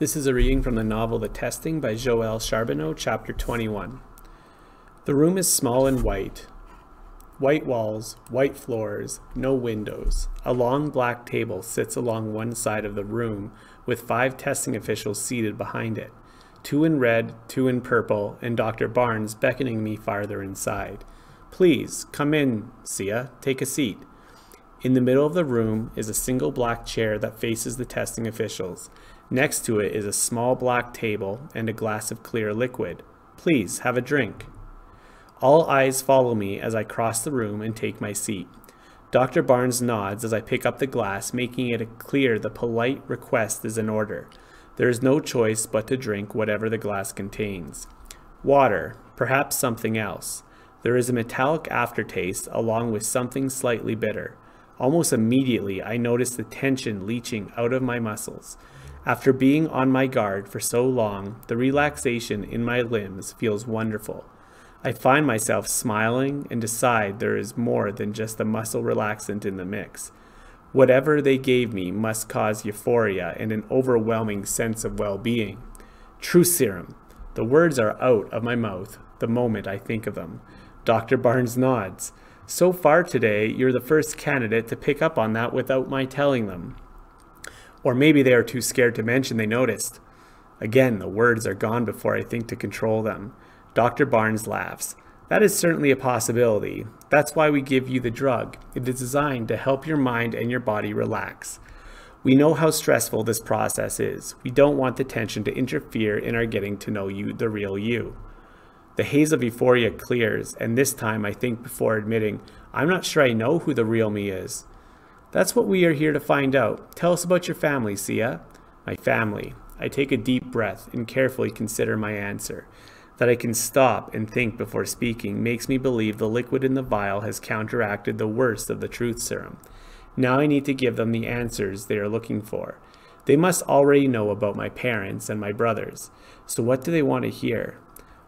This is a reading from the novel The Testing by Joelle Charbonneau, chapter 21. The room is small and white. White walls, white floors, no windows. A long black table sits along one side of the room with five testing officials seated behind it. Two in red, two in purple, and Dr. Barnes beckoning me farther inside. Please, come in, Cia. Take a seat. In the middle of the room is a single black chair that faces the testing officials. Next to it is a small black table and a glass of clear liquid. Please have a drink. All eyes follow me as I cross the room and take my seat. Dr. Barnes nods as I pick up the glass, making it clear the polite request is in order. There is no choice but to drink whatever the glass contains. Water, perhaps something else. There is a metallic aftertaste along with something slightly bitter. Almost immediately, I notice the tension leaching out of my muscles. After being on my guard for so long, the relaxation in my limbs feels wonderful. I find myself smiling and decide there is more than just a muscle relaxant in the mix. Whatever they gave me must cause euphoria and an overwhelming sense of well being. True serum. The words are out of my mouth the moment I think of them. Dr. Barnes nods. So far today, you're the first candidate to pick up on that without my telling them. Or maybe they are too scared to mention they noticed. Again, the words are gone before I think to control them. Dr. Barnes laughs. That is certainly a possibility. That's why we give you the drug. It is designed to help your mind and your body relax. We know how stressful this process is. We don't want the tension to interfere in our getting to know you, the real you. The haze of euphoria clears, and this time I think before admitting, I'm not sure I know who the real me is. That's what we are here to find out. Tell us about your family, Cia. My family. I take a deep breath and carefully consider my answer. That I can stop and think before speaking makes me believe the liquid in the vial has counteracted the worst of the truth serum. Now I need to give them the answers they are looking for. They must already know about my parents and my brothers. So what do they want to hear?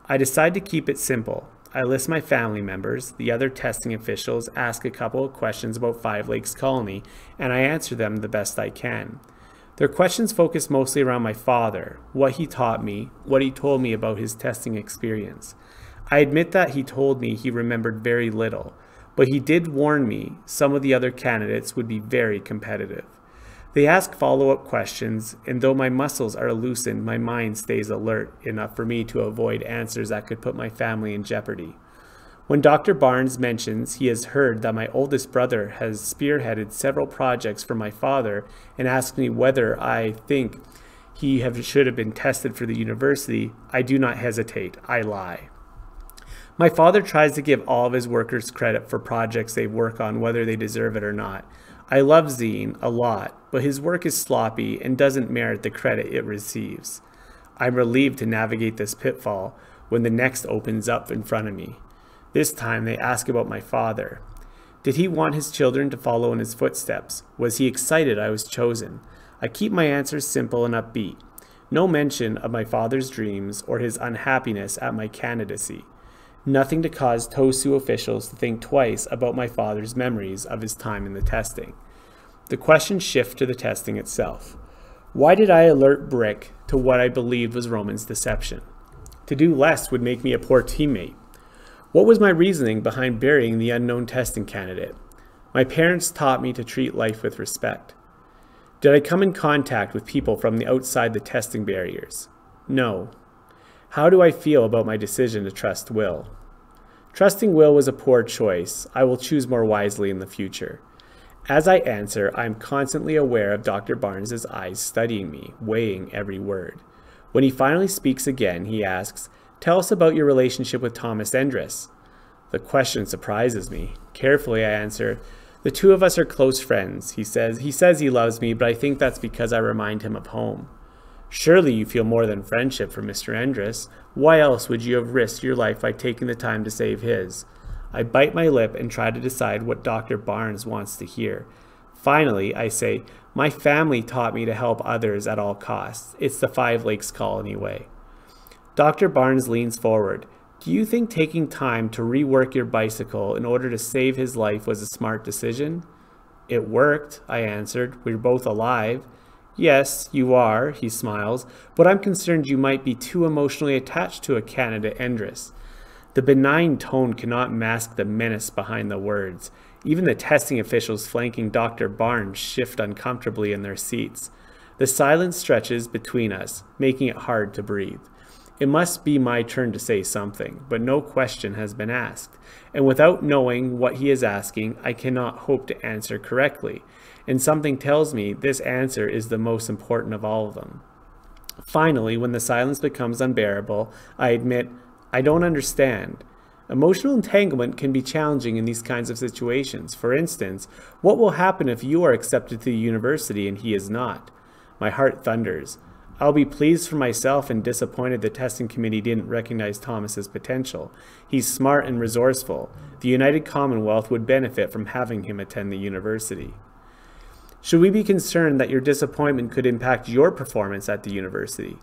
I decide to keep it simple. I list my family members, the other testing officials ask a couple of questions about Five Lakes Colony, and I answer them the best I can. Their questions focus mostly around my father, what he taught me, what he told me about his testing experience. I admit that he told me he remembered very little, but he did warn me some of the other candidates would be very competitive. They ask follow up questions, and though my muscles are loosened, my mind stays alert enough for me to avoid answers that could put my family in jeopardy. When Dr. Barnes mentions he has heard that my oldest brother has spearheaded several projects for my father and asks me whether I think he have, should have been tested for the university, I do not hesitate. I lie. My father tries to give all of his workers credit for projects they work on, whether they deserve it or not. I love Zeen a lot, but his work is sloppy and doesn't merit the credit it receives. I'm relieved to navigate this pitfall when the next opens up in front of me. This time they ask about my father. Did he want his children to follow in his footsteps? Was he excited I was chosen? I keep my answers simple and upbeat. No mention of my father's dreams or his unhappiness at my candidacy. Nothing to cause TOSU officials to think twice about my father's memories of his time in the testing. The questions shift to the testing itself. Why did I alert Brick to what I believed was Roman's deception? To do less would make me a poor teammate. What was my reasoning behind burying the unknown testing candidate? My parents taught me to treat life with respect. Did I come in contact with people from the outside the testing barriers? No. How do I feel about my decision to trust Will? Trusting Will was a poor choice. I will choose more wisely in the future. As I answer, I am constantly aware of Dr. Barnes's eyes studying me, weighing every word. When he finally speaks again, he asks, Tell us about your relationship with Tomas Endress. The question surprises me. Carefully, I answer, The two of us are close friends, he says. He says he loves me, but I think that's because I remind him of home. Surely you feel more than friendship for Mr. Endress. Why else would you have risked your life by taking the time to save his? I bite my lip and try to decide what Dr. Barnes wants to hear. Finally, I say, My family taught me to help others at all costs. It's the Five Lakes Colony way. Dr. Barnes leans forward. Do you think taking time to rework your bicycle in order to save his life was a smart decision? It worked, I answered. We're both alive. Yes, you are, he smiles, but I'm concerned you might be too emotionally attached to a candidate Endress. The benign tone cannot mask the menace behind the words. Even the testing officials flanking Dr. Barnes shift uncomfortably in their seats. The silence stretches between us, making it hard to breathe. It must be my turn to say something, but no question has been asked, and without knowing what he is asking, I cannot hope to answer correctly, and something tells me this answer is the most important of all of them. Finally, when the silence becomes unbearable, I admit, I don't understand. Emotional entanglement can be challenging in these kinds of situations. For instance, what will happen if you are accepted to the university and he is not? My heart thunders. I'll be pleased for myself and disappointed the testing committee didn't recognize Tomas's potential. He's smart and resourceful. The United Commonwealth would benefit from having him attend the university. Should we be concerned that your disappointment could impact your performance at the university?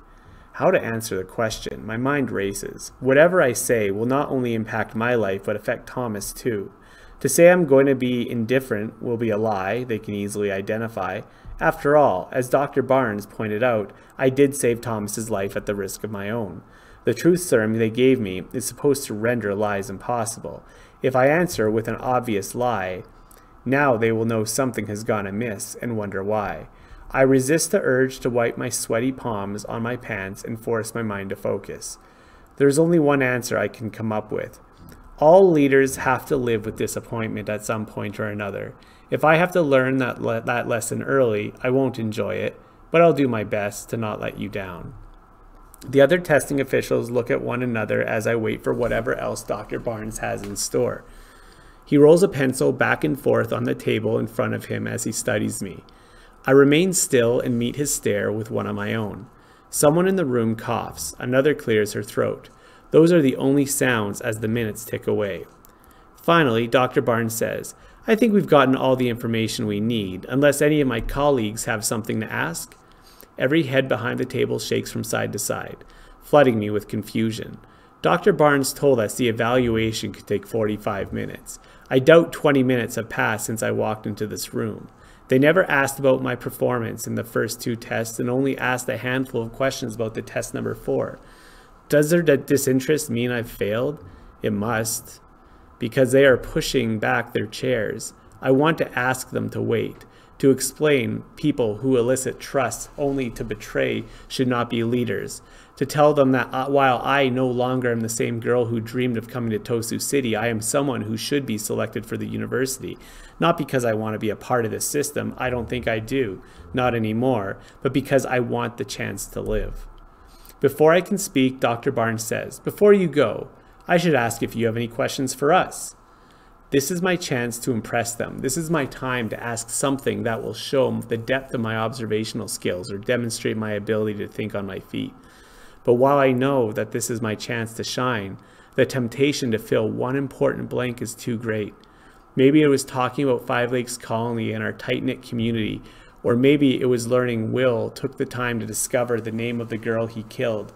How to answer the question? My mind races. Whatever I say will not only impact my life, but affect Tomas too. To say I'm going to be indifferent will be a lie they can easily identify. After all, as Dr. Barnes pointed out, I did save Tomas's life at the risk of my own. The truth serum they gave me is supposed to render lies impossible. If I answer with an obvious lie, now they will know something has gone amiss and wonder why. I resist the urge to wipe my sweaty palms on my pants and force my mind to focus. There is only one answer I can come up with. All leaders have to live with disappointment at some point or another. If I have to learn that, le- that lesson early, I won't enjoy it, but I'll do my best to not let you down. The other testing officials look at one another as I wait for whatever else Dr. Barnes has in store. He rolls a pencil back and forth on the table in front of him as he studies me. I remain still and meet his stare with one of my own. Someone in the room coughs, another clears her throat. Those are the only sounds as the minutes tick away. Finally, Dr. Barnes says, I think we've gotten all the information we need, unless any of my colleagues have something to ask. Every head behind the table shakes from side to side, flooding me with confusion. Dr. Barnes told us the evaluation could take 45 minutes. I doubt 20 minutes have passed since I walked into this room. They never asked about my performance in the first two tests and only asked a handful of questions about the test number four. Does their disinterest mean I've failed? It must because they are pushing back their chairs. I want to ask them to wait, to explain people who elicit trust only to betray should not be leaders, to tell them that uh, while I no longer am the same girl who dreamed of coming to Tosu City, I am someone who should be selected for the university. Not because I want to be a part of the system, I don't think I do, not anymore, but because I want the chance to live. Before I can speak, Dr. Barnes says, Before you go, I should ask if you have any questions for us. This is my chance to impress them. This is my time to ask something that will show the depth of my observational skills or demonstrate my ability to think on my feet. But while I know that this is my chance to shine, the temptation to fill one important blank is too great. Maybe it was talking about Five Lakes Colony and our tight knit community, or maybe it was learning Will took the time to discover the name of the girl he killed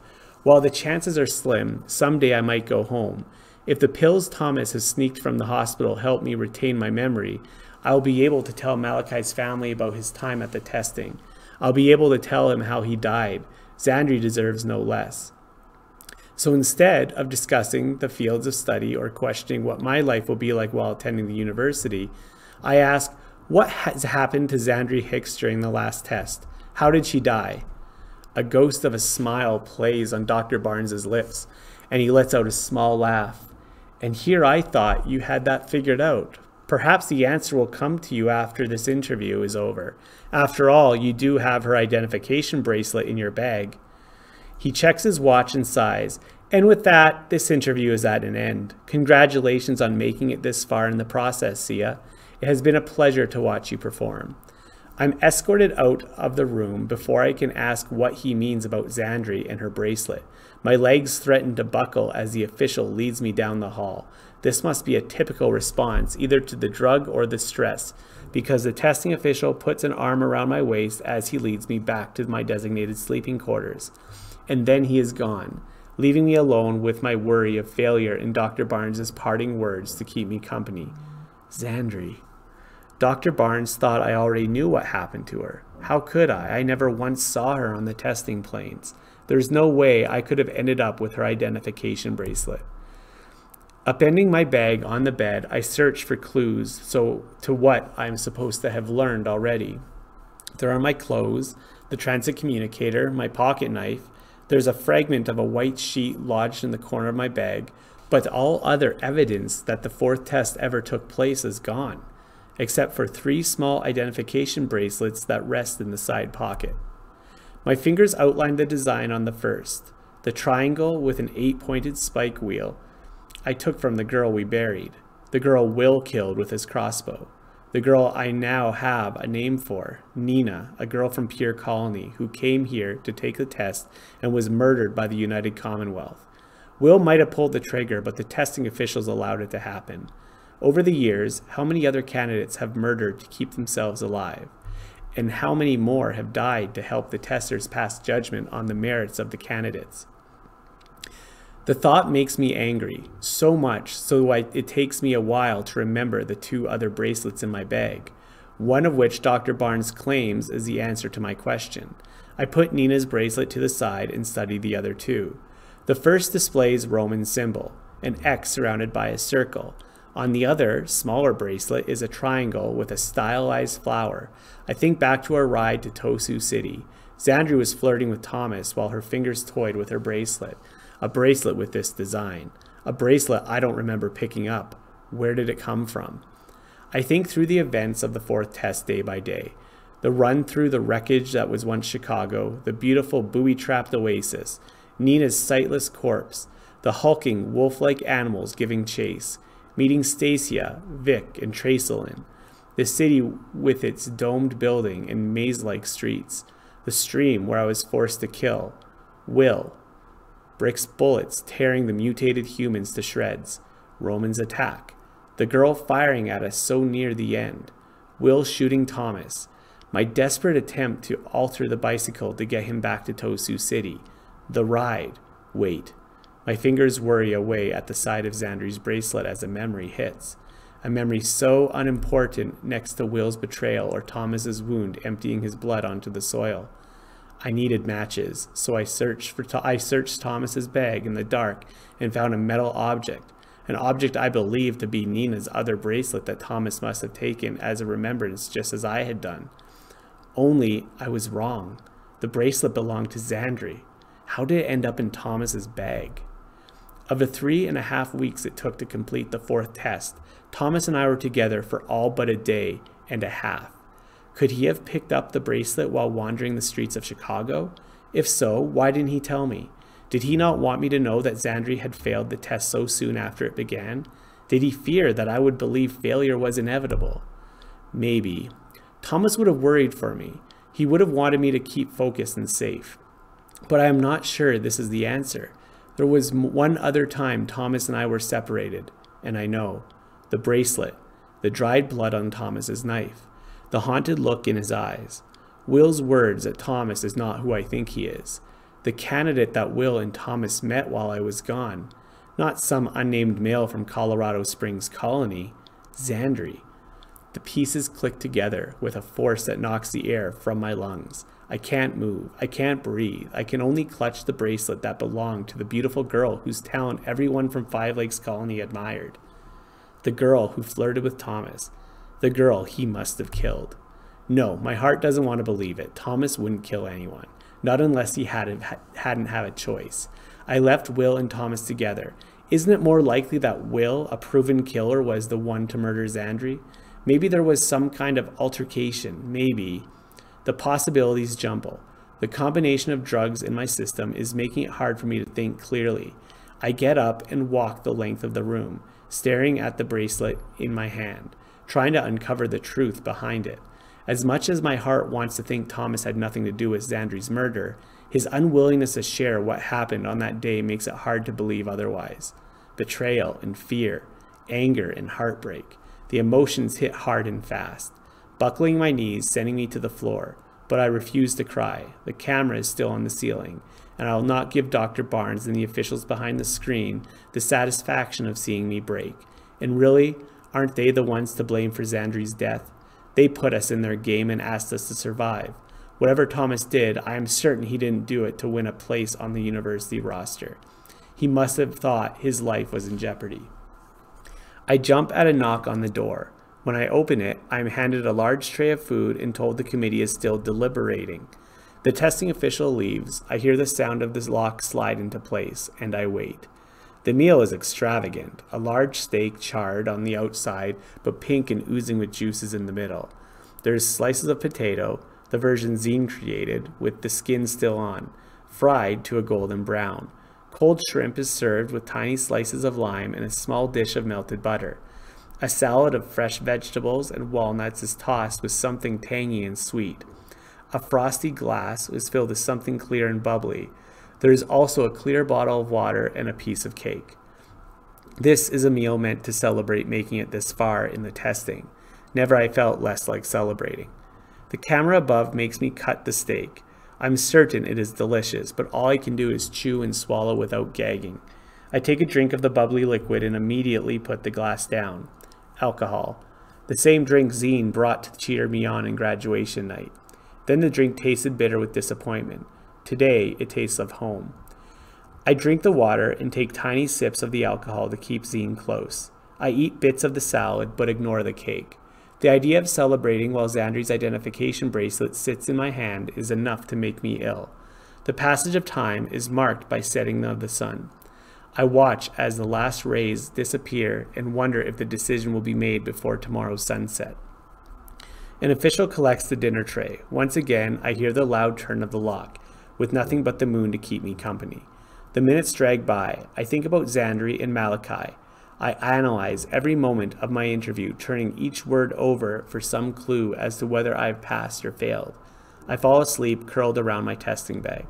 while the chances are slim, someday I might go home. If the pills Tomas has sneaked from the hospital help me retain my memory, I'll be able to tell Malachi's family about his time at the testing. I'll be able to tell him how he died. Zandri deserves no less. So instead of discussing the fields of study or questioning what my life will be like while attending the university, I ask, what has happened to Zandri Hicks during the last test? How did she die? A ghost of a smile plays on Dr. Barnes's lips, and he lets out a small laugh. And here I thought you had that figured out. Perhaps the answer will come to you after this interview is over. After all, you do have her identification bracelet in your bag. He checks his watch and sighs. And with that, this interview is at an end. Congratulations on making it this far in the process, Cia. It has been a pleasure to watch you perform. I'm escorted out of the room before I can ask what he means about Zandri and her bracelet. My legs threaten to buckle as the official leads me down the hall. This must be a typical response, either to the drug or the stress, because the testing official puts an arm around my waist as he leads me back to my designated sleeping quarters. And then he is gone, leaving me alone with my worry of failure in Dr. Barnes's parting words to keep me company. Zandri. Dr. Barnes thought I already knew what happened to her. How could I? I never once saw her on the testing planes. There's no way I could have ended up with her identification bracelet. Upending my bag on the bed, I searched for clues so to what I'm supposed to have learned already. There are my clothes, the transit communicator, my pocket knife. There's a fragment of a white sheet lodged in the corner of my bag, but all other evidence that the fourth test ever took place is gone, except for three small identification bracelets that rest in the side pocket. My fingers outlined the design on the first, the triangle with an eight-pointed spike wheel I took from the girl we buried, the girl Will killed with his crossbow, the girl I now have a name for, Nina, a girl from Pure Colony who came here to take the test and was murdered by the United Commonwealth. Will might have pulled the trigger, but the testing officials allowed it to happen. Over the years, how many other candidates have murdered to keep themselves alive? And how many more have died to help the testers pass judgment on the merits of the candidates. The thought makes me angry, so much so I, it takes me a while to remember the two other bracelets in my bag, one of which Dr. Barnes claims is the answer to my question. I put Nina's bracelet to the side and study the other two. The first displays Roman symbol, an X surrounded by a circle, on the other, smaller bracelet is a triangle with a stylized flower. I think back to our ride to Tosu City. Zandri was flirting with Tomas while her fingers toyed with her bracelet. A bracelet with this design. A bracelet I don't remember picking up. Where did it come from? I think through the events of the fourth test day by day. The run through the wreckage that was once Chicago, the beautiful buoy trapped oasis, Nina's sightless corpse, the hulking wolf like animals giving chase, meeting Stacia, Vic, and Tracelyn, the city with its domed building and maze-like streets, the stream where I was forced to kill, Will, Brick's bullets tearing the mutated humans to shreds, Roman's attack, the girl firing at us so near the end, Will shooting Tomas, my desperate attempt to alter the bicycle to get him back to Tosu City, the ride, wait, my fingers worry away at the side of Zandri's bracelet as a memory hits. A memory so unimportant next to Will's betrayal or Tomas's wound emptying his blood onto the soil. I needed matches, so I searched for I searched Tomas's bag in the dark and found a metal object, an object I believed to be Nina's other bracelet that Tomas must have taken as a remembrance just as I had done. Only I was wrong. The bracelet belonged to Zandri. How did it end up in Tomas's bag? Of the three and a half weeks it took to complete the fourth test, Tomas and I were together for all but a day and a half. Could he have picked up the bracelet while wandering the streets of Chicago? If so, why didn't he tell me? Did he not want me to know that Zandri had failed the test so soon after it began? Did he fear that I would believe failure was inevitable? Maybe. Tomas would have worried for me. He would have wanted me to keep focused and safe. But I am not sure this is the answer. There was one other time Tomas and I were separated, and I know. The bracelet, the dried blood on Tomas's knife, the haunted look in his eyes. Will's words that Tomas is not who I think he is. The candidate that Will and Tomas met while I was gone. Not some unnamed male from Colorado Springs colony. Zandri. The pieces click together with a force that knocks the air from my lungs. I can't move. I can't breathe. I can only clutch the bracelet that belonged to the beautiful girl whose talent everyone from Five Lakes Colony admired. The girl who flirted with Tomas. The girl he must have killed. No, my heart doesn't want to believe it. Tomas wouldn't kill anyone. Not unless he hadn't, hadn't had a choice. I left Will and Tomas together. Isn't it more likely that Will, a proven killer, was the one to murder Zandri? Maybe there was some kind of altercation. Maybe. The possibilities jumble. The combination of drugs in my system is making it hard for me to think clearly. I get up and walk the length of the room, staring at the bracelet in my hand, trying to uncover the truth behind it. As much as my heart wants to think Tomas had nothing to do with Zandri's murder, his unwillingness to share what happened on that day makes it hard to believe otherwise. Betrayal and fear, anger and heartbreak. The emotions hit hard and fast buckling my knees, sending me to the floor. But I refuse to cry. The camera is still on the ceiling, and I will not give Dr. Barnes and the officials behind the screen the satisfaction of seeing me break. And really, aren't they the ones to blame for Zandri's death? They put us in their game and asked us to survive. Whatever Tomas did, I am certain he didn't do it to win a place on the university roster. He must have thought his life was in jeopardy. I jump at a knock on the door. When I open it, I am handed a large tray of food and told the committee is still deliberating. The testing official leaves. I hear the sound of the lock slide into place, and I wait. The meal is extravagant a large steak charred on the outside, but pink and oozing with juices in the middle. There's slices of potato, the version Zeen created, with the skin still on, fried to a golden brown. Cold shrimp is served with tiny slices of lime and a small dish of melted butter. A salad of fresh vegetables and walnuts is tossed with something tangy and sweet. A frosty glass is filled with something clear and bubbly. There is also a clear bottle of water and a piece of cake. This is a meal meant to celebrate making it this far in the testing. Never I felt less like celebrating. The camera above makes me cut the steak. I'm certain it is delicious, but all I can do is chew and swallow without gagging. I take a drink of the bubbly liquid and immediately put the glass down. Alcohol. The same drink Zeen brought to cheer me on in graduation night. Then the drink tasted bitter with disappointment. Today, it tastes of home. I drink the water and take tiny sips of the alcohol to keep Zeen close. I eat bits of the salad but ignore the cake. The idea of celebrating while Zandri's identification bracelet sits in my hand is enough to make me ill. The passage of time is marked by setting of the sun. I watch as the last rays disappear and wonder if the decision will be made before tomorrow's sunset. An official collects the dinner tray. Once again, I hear the loud turn of the lock, with nothing but the moon to keep me company. The minutes drag by. I think about Zandri and Malachi. I analyze every moment of my interview, turning each word over for some clue as to whether I've passed or failed. I fall asleep, curled around my testing bag.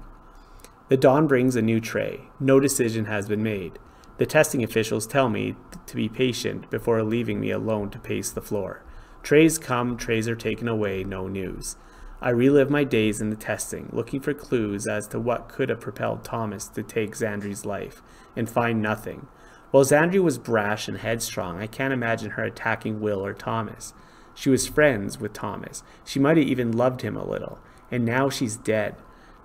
The dawn brings a new tray. No decision has been made. The testing officials tell me to be patient before leaving me alone to pace the floor. Trays come, trays are taken away, no news. I relive my days in the testing, looking for clues as to what could have propelled Tomas to take Zandri's life, and find nothing. While Zandri was brash and headstrong, I can't imagine her attacking Will or Tomas. She was friends with Tomas. She might have even loved him a little. And now she's dead.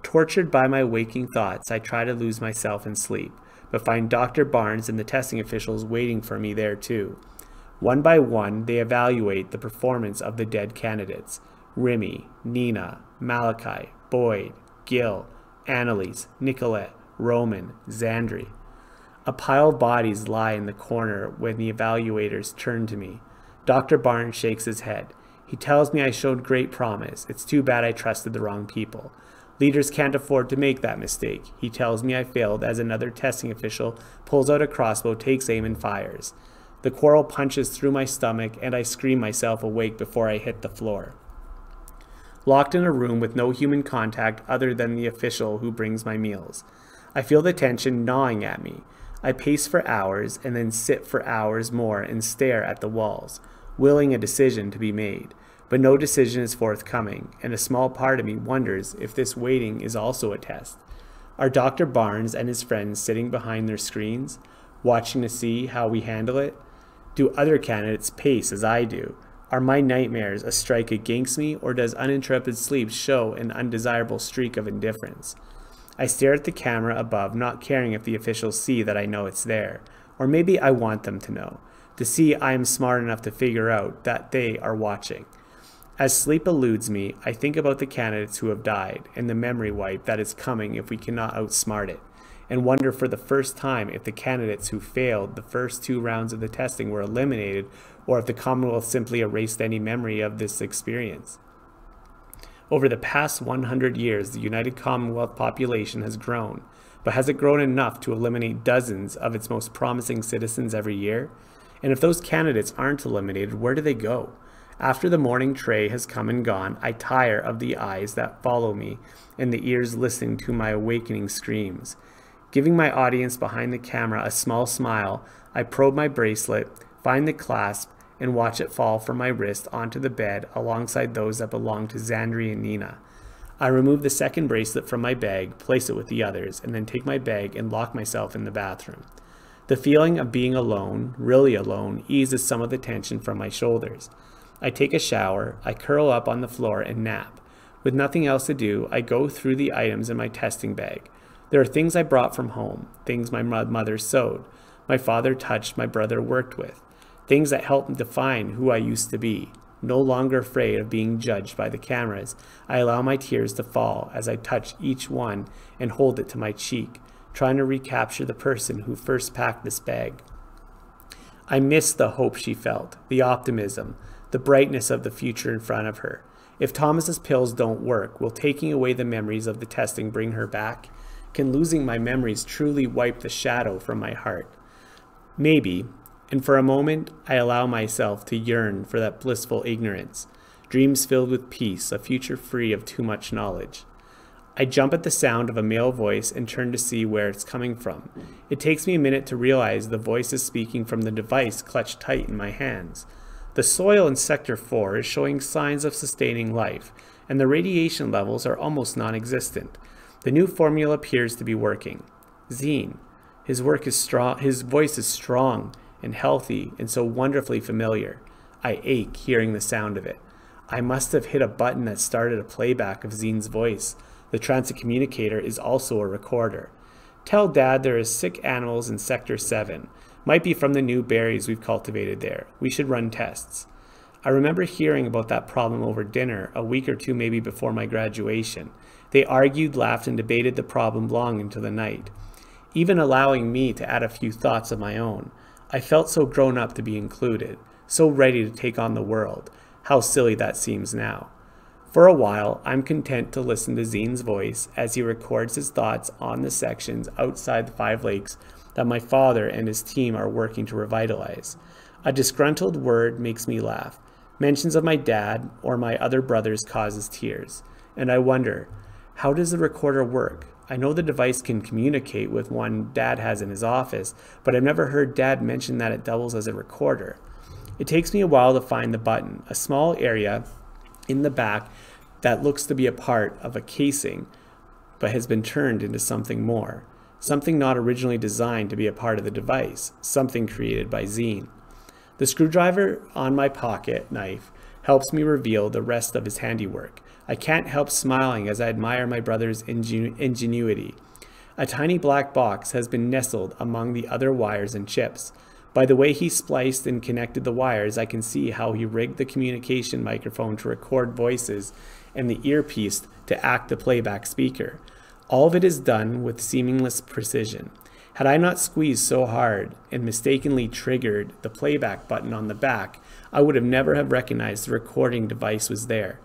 Tortured by my waking thoughts, I try to lose myself in sleep, but find Dr. Barnes and the testing officials waiting for me there too. One by one, they evaluate the performance of the dead candidates Remy, Nina, Malachi, Boyd, Gil, Annalise, Nicolette, Roman, Zandri. A pile of bodies lie in the corner when the evaluators turn to me. Dr. Barnes shakes his head. He tells me I showed great promise. It's too bad I trusted the wrong people. Leaders can't afford to make that mistake. He tells me I failed as another testing official pulls out a crossbow, takes aim, and fires. The quarrel punches through my stomach, and I scream myself awake before I hit the floor. Locked in a room with no human contact other than the official who brings my meals. I feel the tension gnawing at me. I pace for hours and then sit for hours more and stare at the walls, willing a decision to be made. But no decision is forthcoming, and a small part of me wonders if this waiting is also a test. Are Dr. Barnes and his friends sitting behind their screens, watching to see how we handle it? Do other candidates pace as I do? Are my nightmares a strike against me, or does uninterrupted sleep show an undesirable streak of indifference? I stare at the camera above, not caring if the officials see that I know it's there. Or maybe I want them to know, to see I am smart enough to figure out that they are watching. As sleep eludes me, I think about the candidates who have died and the memory wipe that is coming if we cannot outsmart it and wonder for the first time if the candidates who failed the first two rounds of the testing were eliminated or if the Commonwealth simply erased any memory of this experience. Over the past 100 years, the United Commonwealth population has grown, but has it grown enough to eliminate dozens of its most promising citizens every year? And if those candidates aren't eliminated, where do they go? After the morning tray has come and gone, I tire of the eyes that follow me and the ears listening to my awakening screams. Giving my audience behind the camera a small smile, I probe my bracelet, find the clasp, and watch it fall from my wrist onto the bed alongside those that belong to Zandri and Nina. I remove the second bracelet from my bag, place it with the others, and then take my bag and lock myself in the bathroom. The feeling of being alone, really alone, eases some of the tension from my shoulders. I take a shower, I curl up on the floor and nap. With nothing else to do, I go through the items in my testing bag. There are things I brought from home, things my mother sewed, my father touched, my brother worked with, things that helped define who I used to be. No longer afraid of being judged by the cameras, I allow my tears to fall as I touch each one and hold it to my cheek, trying to recapture the person who first packed this bag. I miss the hope she felt, the optimism, the brightness of the future in front of her. If Tomas's pills don't work, will taking away the memories of the testing bring her back? Can losing my memories truly wipe the shadow from my heart? Maybe, and for a moment I allow myself to yearn for that blissful ignorance, dreams filled with peace, a future free of too much knowledge. I jump at the sound of a male voice and turn to see where it's coming from. It takes me a minute to realize the voice is speaking from the device clutched tight in my hands. The soil in Sector 4 is showing signs of sustaining life, and the radiation levels are almost non existent. The new formula appears to be working. Zeen. His work is his voice is strong and healthy and so wonderfully familiar. I ache hearing the sound of it. I must have hit a button that started a playback of Zeen's voice. The transit communicator is also a recorder. Tell Dad there is sick animals in Sector 7. Might be from the new berries we've cultivated there. We should run tests. I remember hearing about that problem over dinner a week or two maybe before my graduation. They argued, laughed, and debated the problem long into the night, even allowing me to add a few thoughts of my own. I felt so grown up to be included, so ready to take on the world. How silly that seems now. For a while, I'm content to listen to Zeen's voice as he records his thoughts on the sections outside the Five Lakes that my father and his team are working to revitalize. A disgruntled word makes me laugh. Mentions of my dad or my other brothers causes tears. And I wonder, how does the recorder work? I know the device can communicate with one dad has in his office, but I've never heard dad mention that it doubles as a recorder. It takes me a while to find the button, a small area in the back that looks to be a part of a casing but has been turned into something more. Something not originally designed to be a part of the device, something created by Zeen. The screwdriver on my pocket knife helps me reveal the rest of his handiwork. I can't help smiling as I admire my brother's ingen ingenuity. A tiny black box has been nestled among the other wires and chips. By the way he spliced and connected the wires, I can see how he rigged the communication microphone to record voices and the earpiece to act the playback speaker. All of it is done with seamless precision. Had I not squeezed so hard and mistakenly triggered the playback button on the back, I would have never have recognized the recording device was there.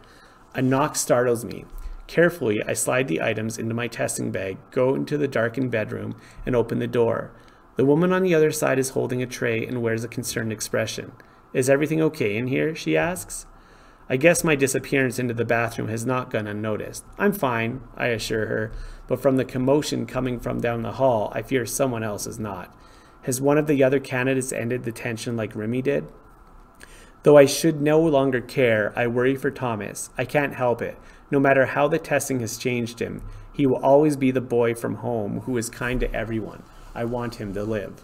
A knock startles me. Carefully, I slide the items into my testing bag, go into the darkened bedroom, and open the door. The woman on the other side is holding a tray and wears a concerned expression. Is everything okay in here? she asks. I guess my disappearance into the bathroom has not gone unnoticed. I'm fine, I assure her, but from the commotion coming from down the hall, I fear someone else is not. Has one of the other candidates ended the tension like Remy did? Though I should no longer care, I worry for Tomas. I can't help it. No matter how the testing has changed him, he will always be the boy from home who is kind to everyone. I want him to live.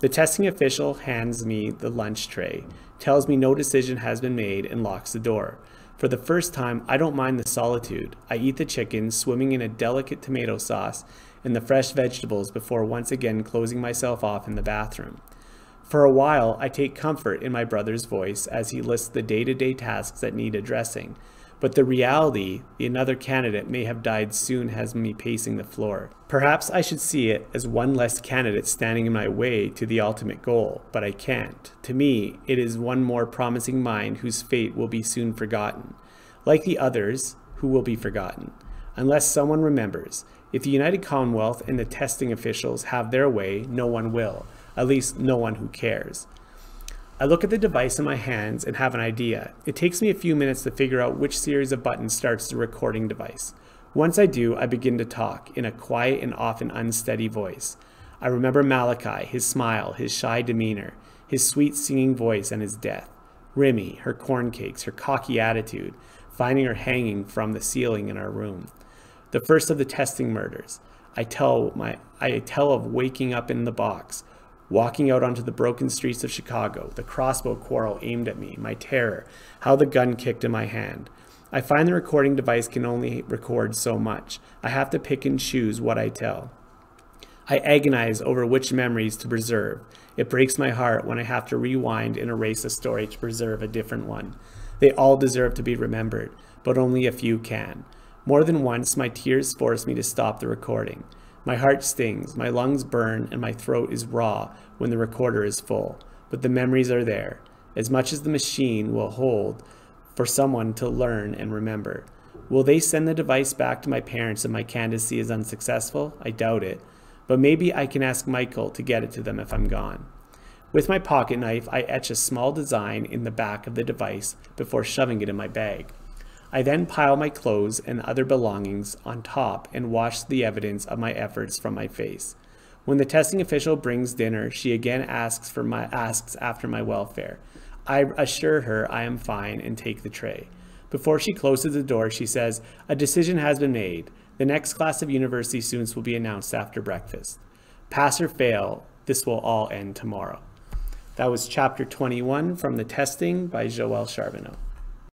The testing official hands me the lunch tray, tells me no decision has been made, and locks the door. For the first time, I don't mind the solitude. I eat the chicken, swimming in a delicate tomato sauce, and the fresh vegetables before once again closing myself off in the bathroom. For a while, I take comfort in my brother's voice as he lists the day to day tasks that need addressing, but the reality the another candidate may have died soon has me pacing the floor. Perhaps I should see it as one less candidate standing in my way to the ultimate goal, but I can't. To me, it is one more promising mind whose fate will be soon forgotten, like the others who will be forgotten, unless someone remembers. If the United Commonwealth and the testing officials have their way, no one will, at least no one who cares. I look at the device in my hands and have an idea. It takes me a few minutes to figure out which series of buttons starts the recording device. Once I do, I begin to talk in a quiet and often unsteady voice. I remember Malachi, his smile, his shy demeanor, his sweet singing voice, and his death. Remy, her corn cakes, her cocky attitude, finding her hanging from the ceiling in our room. The first of the testing murders. I tell my I tell of waking up in the box, walking out onto the broken streets of Chicago, the crossbow quarrel aimed at me, my terror, how the gun kicked in my hand. I find the recording device can only record so much. I have to pick and choose what I tell. I agonize over which memories to preserve. It breaks my heart when I have to rewind and erase a story to preserve a different one. They all deserve to be remembered, but only a few can. More than once, my tears force me to stop the recording. My heart stings, my lungs burn, and my throat is raw when the recorder is full. But the memories are there, as much as the machine will hold for someone to learn and remember. Will they send the device back to my parents if my candidacy is unsuccessful? I doubt it. But maybe I can ask Michael to get it to them if I'm gone. With my pocket knife, I etch a small design in the back of the device before shoving it in my bag. I then pile my clothes and other belongings on top and wash the evidence of my efforts from my face. When the testing official brings dinner, she again asks for my asks after my welfare. I assure her I am fine and take the tray. Before she closes the door, she says, "A decision has been made. The next class of university students will be announced after breakfast. Pass or fail, this will all end tomorrow." That was chapter 21 from the testing by Joelle Charbonneau.